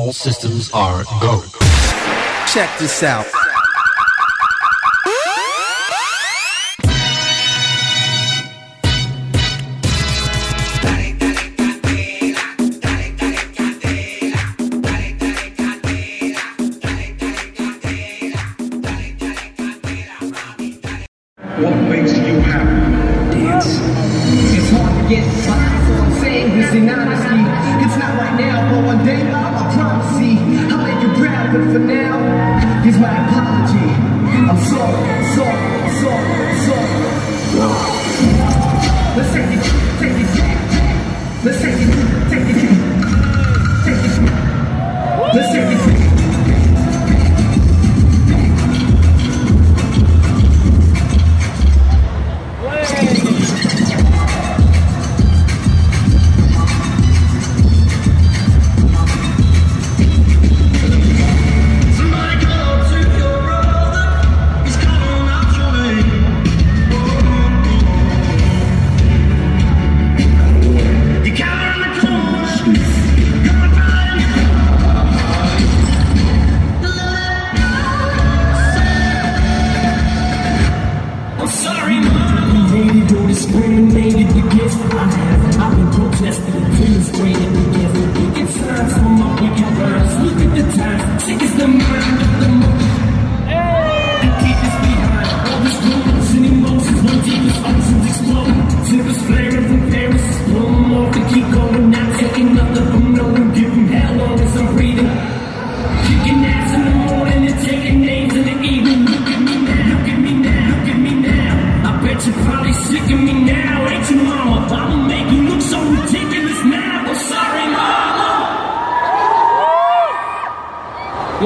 All systems are go. Check this out. What makes you happy? Dance. It's hard to get by for a thing, it's not right now, but one day Here's my apology. I'm sorry.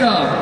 Let's go.